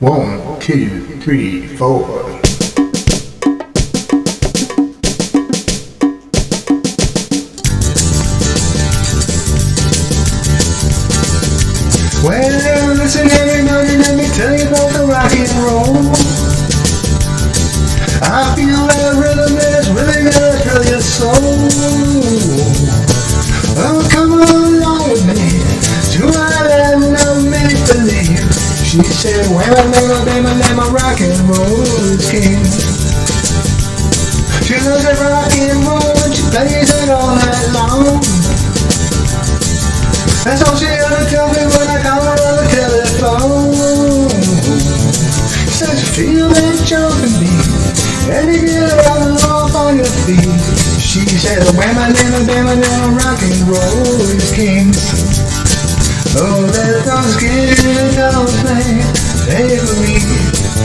One, two, three, four. Well, listen everybody, let me tell you about the rock and roll. I feel that rhythm is really gonna thrill your soul. She said, Whamma, lamma, bamma, lamma, rock and roll king. She loves that rock and roll she plays it all night long. That's all she ever tells me when I call her on the telephone. She says, feel that beat, and you get around and off on your feet. She says, whamma, lamma, bamma, lamma, rock and roll king. Oh, guitars play, play for me,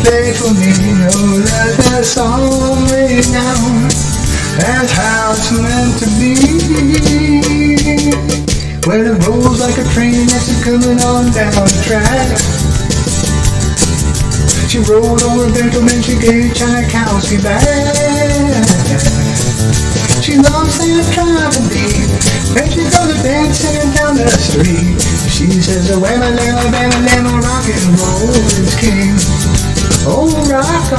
play for me. Oh, that song ring out. That's how it's meant to be. When it rolls like a train that's coming on down the track. She rolled over Beethoven and she gave Tchaikovsky back. She loves that driving beat, and she goes a dancing down the street. She says, "Whamma lamma bamma lamma, rock and roll king." Oh, rock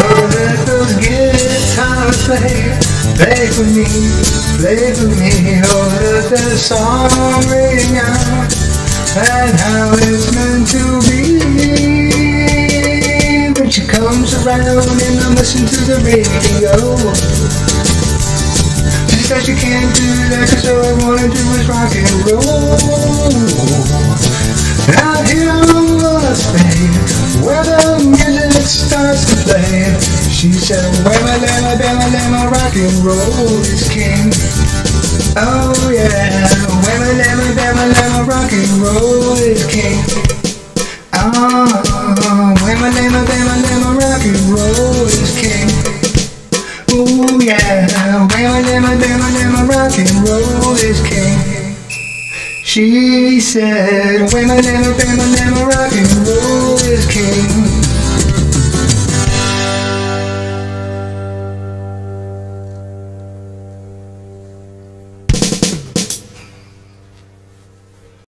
Oh, let those guitars play, play for me, for me. Let the song ring out, and how it's meant to be. When she comes around and I listen to the radio. She says she can't do that 'cause all I wanna do is rock and roll. Out here I'm gonna where the music starts to play. She said, Whamma lamma bamma lamma rock and roll is king. Oh yeah, whamma lamma bamma lamma rock and roll is king. Oh, whamma lamma bamma lamma rock and roll is king. Ooh yeah, whamma lamma bamma lamma rock and roll is king. She said, Whamma lamma bamma lamma rock and roll is king.